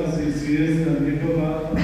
Please, Pastor, see us